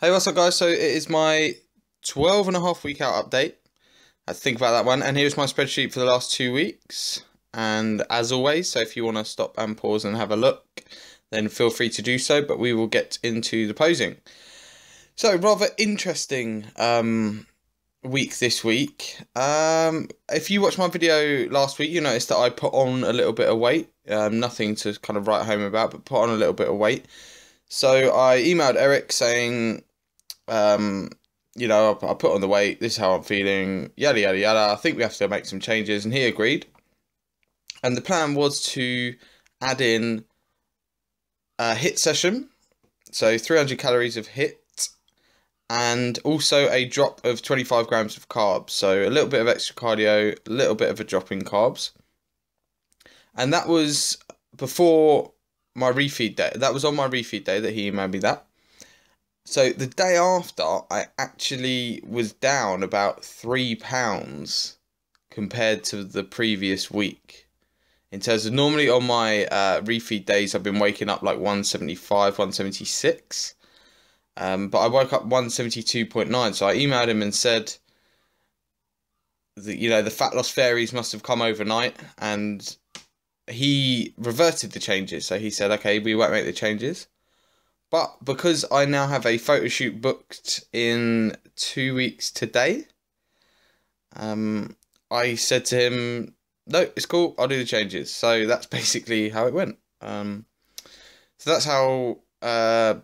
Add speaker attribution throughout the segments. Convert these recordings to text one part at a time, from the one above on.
Speaker 1: Hey, what's up, guys? So it is my 12 and a half week out update. I think about that one. And here's my spreadsheet for the last two weeks. And as always, so if you want to stop and pause and have a look, then feel free to do so. But we will get into the posing. So, rather interesting um, week this week. Um, if you watched my video last week, you noticed that I put on a little bit of weight. Um, nothing to kind of write home about, but put on a little bit of weight. So I emailed Eric saying, um, you know, I, put on the weight. This is how I'm feeling. Yada yada yada. I think we have to make some changes, and he agreed. And the plan was to add in a HIIT session, so 300 calories of HIIT, and also a drop of 25 grams of carbs. So a little bit of extra cardio, a little bit of a drop in carbs. And that was before my refeed day. That was on my refeed day that he emailed me that. So the day after, I actually was down about three pounds compared to the previous week. In terms of normally on my uh, refeed days, I've been waking up like 175, 176. Um, but I woke up 172.9. So I emailed him and said, that, you know, the fat loss fairies must have come overnight. And he reverted the changes. So he said, okay, we won't make the changes. But because I now have a photo shoot booked in two weeks today, um, I said to him, no, it's cool, I'll do the changes. So that's basically how it went. Um, so that's how, uh,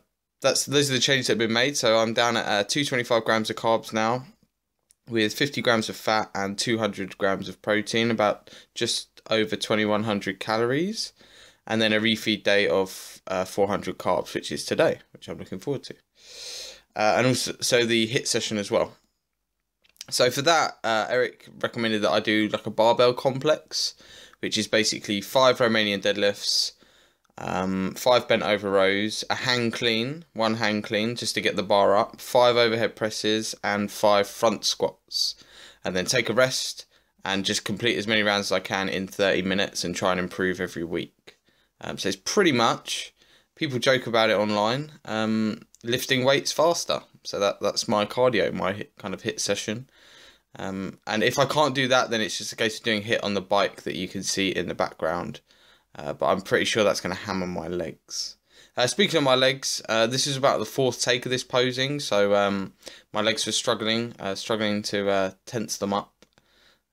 Speaker 1: that's those are the changes that have been made. So I'm down at uh, 225 grams of carbs now with 50 grams of fat and 200 grams of protein, about just over 2100 calories and then a refeed day of uh, 400 carbs, which is today, which I'm looking forward to. Uh, and also, so the HIIT session as well. So for that, uh, Eric recommended that I do like a barbell complex, which is basically five Romanian deadlifts, um, five bent over rows, a hang clean, one hang clean just to get the bar up, five overhead presses, and five front squats. And then take a rest and just complete as many rounds as I can in 30 minutes and try and improve every week. Um, so it's pretty much people joke about it online. Um, lifting weights faster. So that that's my cardio, my HIIT, kind of HIIT session. Um, and if I can't do that, then it's just a case of doing HIIT on the bike that you can see in the background. Uh, but I'm pretty sure that's going to hammer my legs. Uh, speaking of my legs, uh, this is about the fourth take of this posing, so um, my legs were struggling, uh, struggling to uh, tense them up.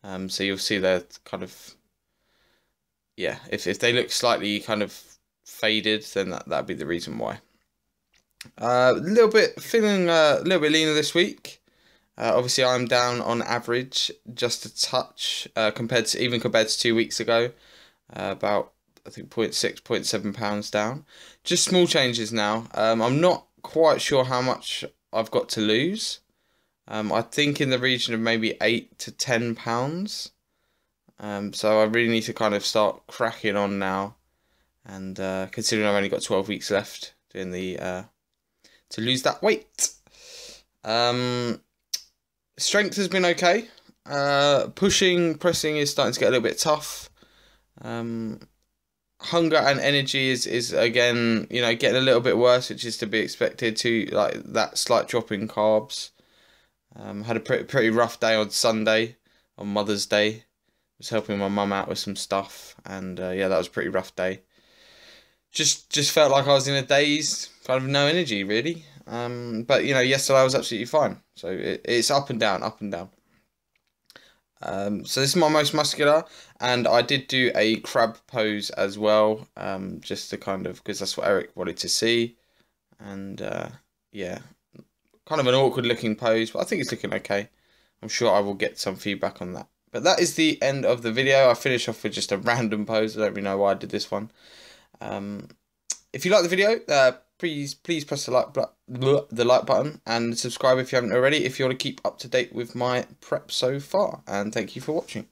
Speaker 1: Um, so you'll see they're kind of yeah, if if they look slightly kind of faded, then that that'd be the reason why. Uh, a little bit feeling uh, a little bit leaner this week. Uh, obviously, I'm down on average just a touch uh, compared to even compared to two weeks ago. Uh, about I think 0.6, 0.7 pounds down. Just small changes now. Um, I'm not quite sure how much I've got to lose. Um, I think in the region of maybe eight to ten pounds. Um, so I really need to kind of start cracking on now, and uh, considering I've only got twelve weeks left, doing the uh, to lose that weight. Um, strength has been okay. Uh, pushing, pressing is starting to get a little bit tough. Um, hunger and energy is is again you know getting a little bit worse, which is to be expected. To like that slight drop in carbs. Um, had a pretty pretty rough day on Sunday, on Mother's Day was helping my mum out with some stuff, and uh, yeah, that was a pretty rough day. Just just felt like I was in a daze, kind of no energy really. Um, but you know, yesterday I was absolutely fine. So it, it's up and down, up and down. Um, so this is my most muscular, and I did do a crab pose as well, um, just to kind of because that's what Eric wanted to see, and uh, yeah, kind of an awkward looking pose, but I think it's looking okay. I'm sure I will get some feedback on that. But that is the end of the video. I finish off with just a random pose. I don't really know why I did this one. Um, if you like the video, uh, please please press the like the like button and subscribe if you haven't already. If you want to keep up to date with my prep so far, and thank you for watching.